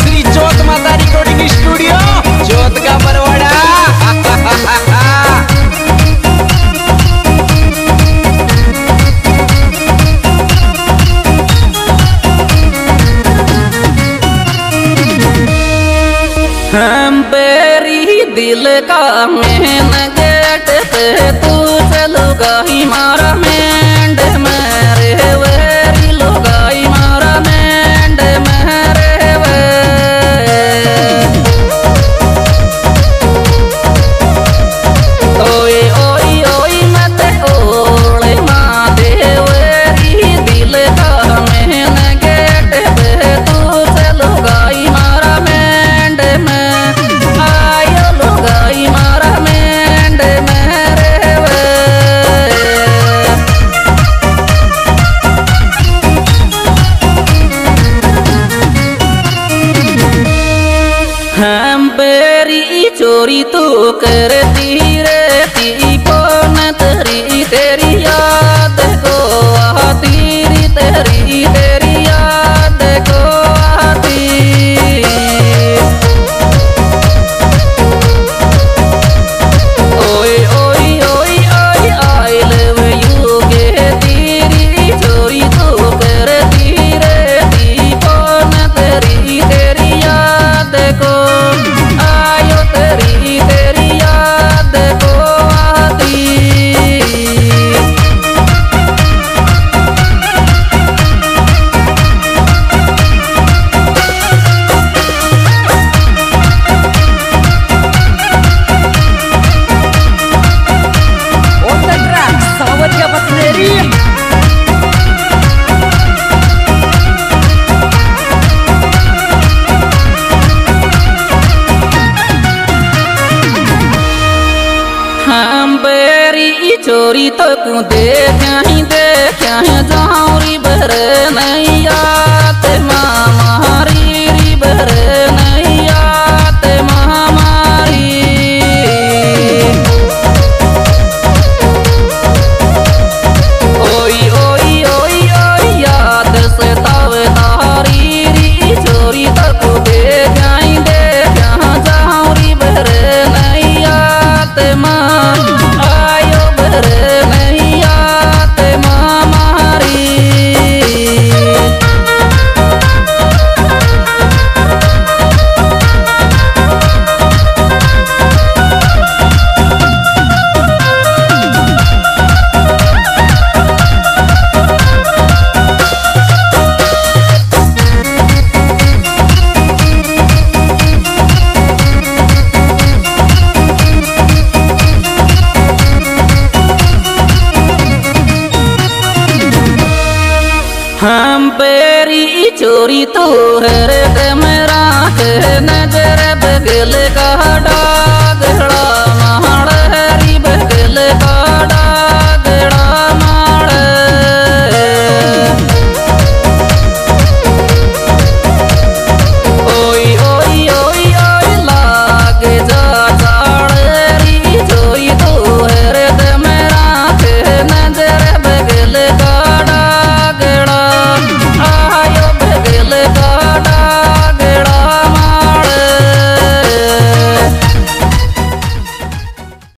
श्री जोत माता recording studio जोत का दिल का मैं नगेट पे, तू चलूगा ही मारा मेंड में। चोरी तो करती रहती चोरी तो कू दे क्या ही दे क्या बेरी चोरी तो हर मेरा नज़र बगल का डा